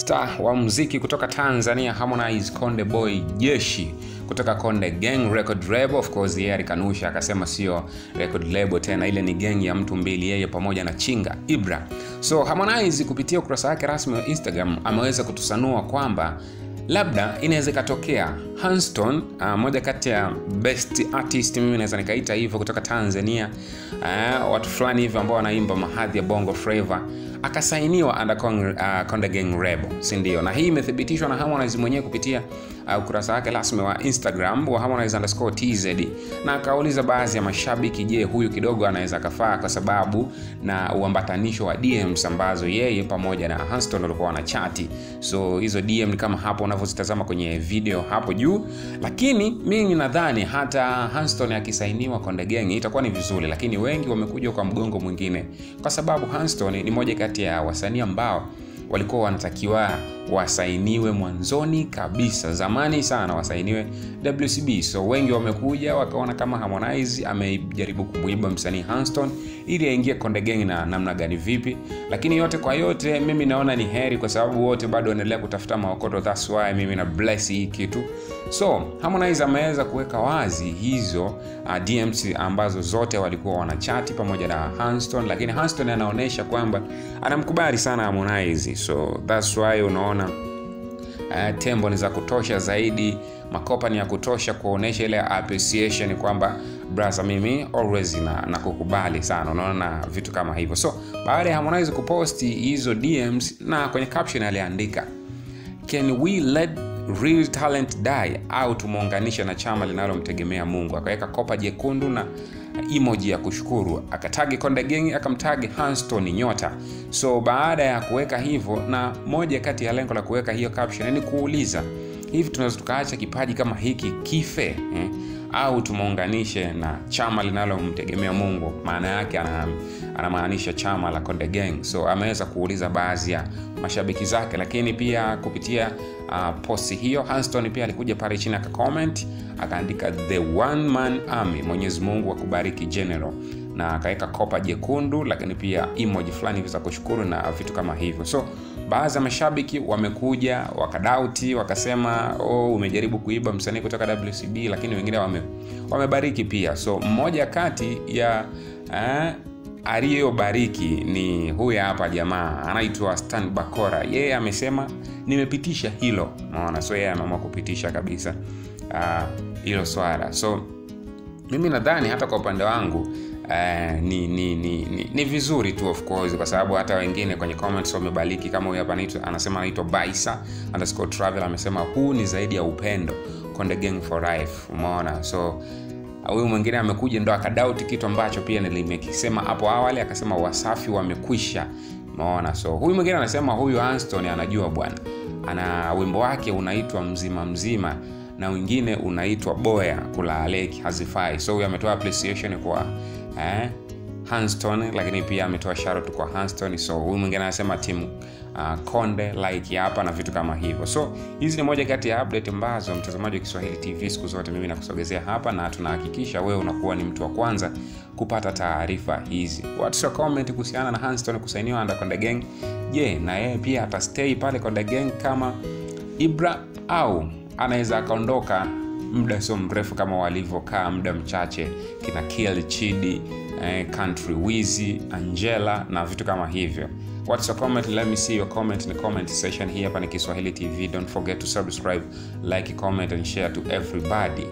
star wa muziki kutoka tanzania harmonize konde boy jeshi kutoka konde gang record label. Of course yeye alikanusha akasema sio record label tena ile ni gang ya mtu mbili yeye pamoja na chinga ibra. So harmonize kupitia ukurasa wake rasmi wa instagram ameweza kutusanua kwamba labda inaweza ikatokea hanston uh, moja kati ya best artist mimi naweza nikaita hivyo kutoka tanzania uh, watu fulani hivyo ambao wanaimba mahadhi ya bongo flava akasainiwa under uh, Konde Gang Rebel, si ndio? Na hii imethibitishwa na Harmonize mwenyewe kupitia uh, ukurasa wake rasmi wa Instagram wa Harmonize underscore TZ, na akauliza baadhi ya mashabiki, je, huyu kidogo anaweza akafaa kwa sababu na uambatanisho wa DMs ambazo yeye pamoja na Hanston walikuwa wanachati. So hizo DM ni kama hapo unavyozitazama kwenye video hapo juu, lakini mimi nadhani hata Hanston akisainiwa Konde Gang itakuwa ni vizuri, lakini wengi wamekuja kwa mgongo mwingine, kwa sababu Hanston ni moja kati ya wasanii ambao walikuwa wanatakiwa wasainiwe mwanzoni kabisa. Zamani sana wasainiwe wcb so wengi wamekuja wakaona kama harmonize amejaribu kumwiba msanii hanston ili aingie konde gang na namna gani vipi. Lakini yote kwa yote mimi naona ni heri kwa sababu wote bado wanaendelea kutafuta maokoto. Thats why mimi na bless hii kitu. So harmonize ameweza kuweka wazi hizo uh, dms ambazo zote walikuwa wanachati pamoja na hanston. Lakini hanston anaonyesha kwamba anamkubali sana harmonize so thats why unaona uh, tembo ni za kutosha zaidi makopa ni ya kutosha kuonyesha ile appreciation kwamba brasa mimi always na, na kukubali sana. Unaona vitu kama hivyo. So baada ya harmonize kuposti hizo dms na kwenye caption aliandika can we let real talent die au tumuunganisha na chama linalomtegemea mungu? Akaweka kopa jekundu na emoji ya kushukuru akatagi konde gengi akamtagi hanston nyota so baada ya kuweka hivyo na moja kati ya lengo la kuweka hiyo caption ni kuuliza hivi tunaweza tukaacha kipaji kama hiki kife eh? Au tumuunganishe na chama linalomtegemea mungu. Maana yake anamaanisha chama la konde gang. So ameweza kuuliza baadhi ya mashabiki zake lakini pia kupitia uh, posti hiyo hanston pia alikuja pale chini akacomment akaandika the one man army mwenyezi mungu akubariki general na akaweka kopa jekundu lakini pia emoji fulani hivi za kushukuru na vitu kama hivyo. So baadhi ya mashabiki wamekuja wakadauti wakasema oh, umejaribu kuiba msanii kutoka wcb lakini wengine wame, wamebariki pia. So mmoja kati ya eh, aliyobariki ni huyu hapa jamaa anaitwa stan bakora. Yeye amesema nimepitisha hilo. Naona so yeye ameamua kupitisha kabisa hilo uh, swala. So mimi nadhani hata kwa upande wangu Uh, ni, ni, ni, ni, ni vizuri tu of course kwa sababu hata wengine kwenye comments wamebaliki kama huyu hapa anasema anaitwa baisa underscore travel amesema huu ni zaidi ya upendo. Konde gang for life umeona? So huyu mwingine amekuja ndo akadauti kitu ambacho pia nilimekisema hapo awali akasema wasafi wamekwisha. Umeona? So huyu mwingine anasema huyu anston anajua bwana. Ana wimbo wake unaitwa mzima mzima na wengine unaitwa boya kulaaleki hazifai. So huyu ametoa appreciation kwa eh, hanston lakini pia ametoa sharot kwa hanston so huyu mwingine anasema timu uh, konde like hapa na vitu kama hivyo. So hizi ni moja kati ya update ambazo mtazamaji wa kiswahili tv siku zote mimi nakusogezea hapa na tunahakikisha wewe unakuwa ni mtu wa kwanza kupata taarifa hizi. Watu comment kuhusiana na hanston kusainiwa anda konde gang? Je yeah, na yeye pia atastay pale konde gang kama ibra au anaweza akaondoka muda sio mrefu kama walivyokaa muda mchache kina kiel chidi eh, country wizi angela na vitu kama hivyo. What's your comment? Let me see your comment in the comment section. Hii hapa ni kiswahili tv don't forget to subscribe like comment and share to everybody